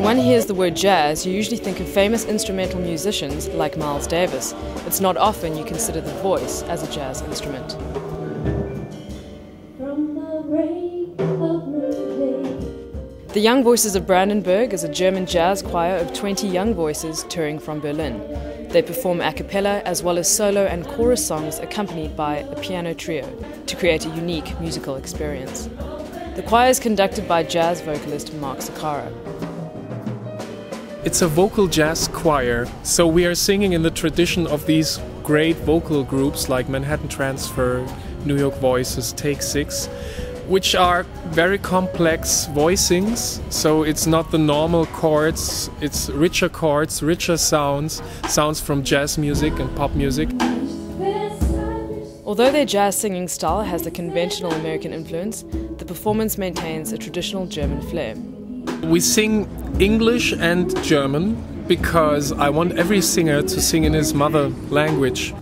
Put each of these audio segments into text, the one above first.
When one hears the word jazz, you usually think of famous instrumental musicians like Miles Davis. It's not often you consider the voice as a jazz instrument. The Young Voices of Brandenburg is a German jazz choir of 20 young voices touring from Berlin. They perform a cappella as well as solo and chorus songs accompanied by a piano trio to create a unique musical experience. The choir is conducted by jazz vocalist Marc Secara. It's a vocal jazz choir, so we are singing in the tradition of these great vocal groups like Manhattan Transfer, New York Voices, Take Six which are very complex voicings. So it's not the normal chords, it's richer chords, richer sounds, sounds from jazz music and pop music. Although their jazz singing style has the conventional American influence, the performance maintains a traditional German flair. We sing English and German because I want every singer to sing in his mother language.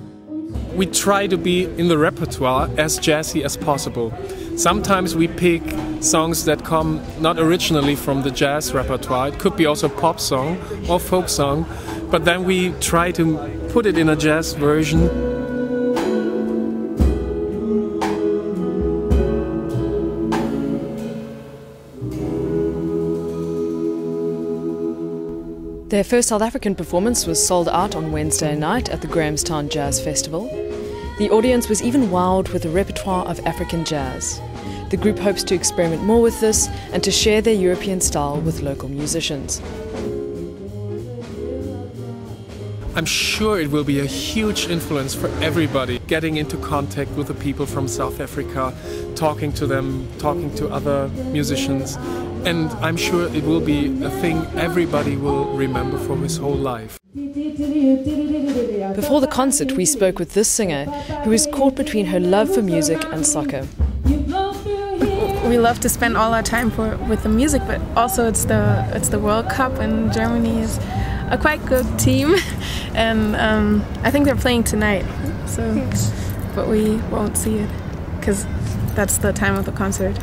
We try to be in the repertoire as jazzy as possible. Sometimes we pick songs that come not originally from the jazz repertoire. It could be also pop song or folk song, but then we try to put it in a jazz version. Their first South African performance was sold out on Wednesday night at the Grahamstown Jazz Festival. The audience was even wowed with a repertoire of African jazz. The group hopes to experiment more with this and to share their European style with local musicians. I'm sure it will be a huge influence for everybody getting into contact with the people from South Africa, talking to them, talking to other musicians. And I'm sure it will be a thing everybody will remember for his whole life. Before the concert, we spoke with this singer who is caught between her love for music and soccer. We love to spend all our time for with the music, but also it's the it's the World Cup, and Germany is a quite good team, and um, I think they're playing tonight. So, but we won't see it because that's the time of the concert.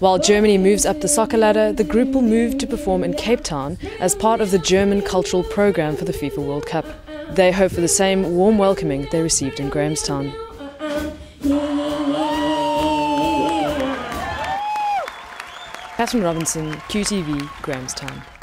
While Germany moves up the soccer ladder, the group will move to perform in Cape Town as part of the German cultural program for the FIFA World Cup. They hope for the same warm welcoming they received in Grahamstown. Catherine Robinson, cueTV, Grahamstown.